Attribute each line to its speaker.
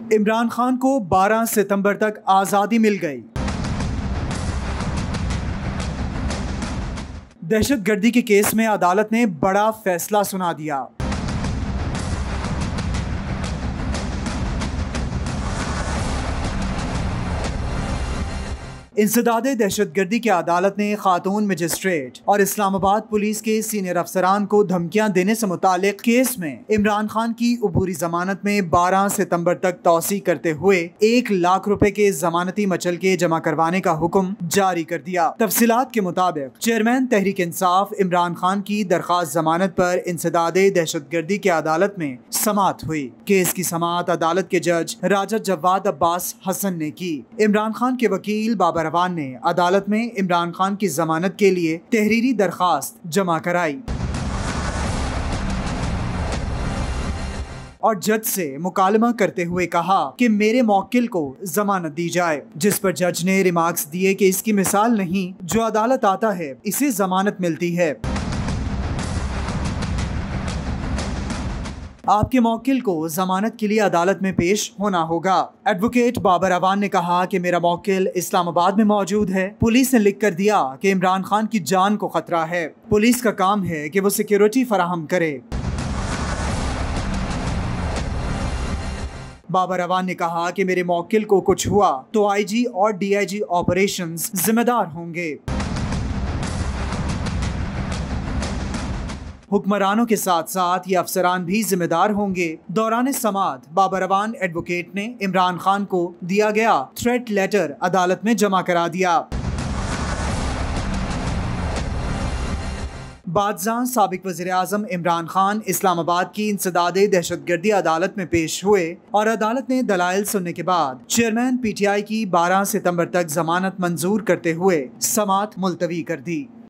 Speaker 1: इमरान खान को 12 सितंबर तक आज़ादी मिल गई। दहशतगर्दी के केस में अदालत ने बड़ा फैसला सुना दिया। इंसदाद दहशतगर्दी की अदालत ने खातून मजिस्ट्रेट और इस्लामाबाद पुलिस के सीनियर अफसरान को धमकियाँ देने से मुतालिक केस में इमरान खान की अबूरी जमानत में 12 सितंबर तक तोसी करते हुए एक लाख रुपए के जमानती मचल के जमा करवाने का हुक्म जारी कर दिया। तफसीत के मुताबिक चेयरमैन तहरीक इंसाफ इमरान खान की दरखास्त जमानत पर इंसदाद दहशतगर्दी की अदालत में समात हुई। केस की समात अदालत के जज राजा जवाद अब्बास हसन ने की। इमरान खान के वकील बाबर परवान ने अदालत में इमरान खान की जमानत के लिए तहरीरी दरख्वास्त जमा कराई। और जज से मुकालमा करते हुए कहा कि मेरे मौकिल को जमानत दी जाए, जिस पर जज ने रिमार्क्स दिए कि इसकी मिसाल नहीं, जो अदालत आता है, इसे जमानत मिलती है। आपके मौकिल को जमानत के लिए अदालत में पेश होना होगा। एडवोकेट बाबर अवान ने कहा कि मेरा मौकिल इस्लामाबाद में मौजूद है। पुलिस ने लिख कर दिया कि इमरान खान की जान को खतरा है। पुलिस का काम है कि वो सिक्योरिटी फराहम करे। बाबर अवान ने कहा कि मेरे मौकिल को कुछ हुआ तो आईजी और डीआईजी ऑपरेशंस जिम्मेदार होंगे। हुक्मरानों के साथ साथ ये अफसरान भी जिम्मेदार होंगे। दौरान समात बाबरवान एडवोकेट ने इमरान खान को दिया गया थ्रेट लेटर अदालत में जमा करा दिया। बादजान सबक वजी अजम इमरान खान इस्लामाबाद की इंसदाद दहशतगर्दी अदालत में पेश हुए और अदालत ने दलाइल सुनने के बाद चेयरमैन पी टी आई की बारह सितंबर तक जमानत मंजूर करते हुए समात मुलतवी कर दी।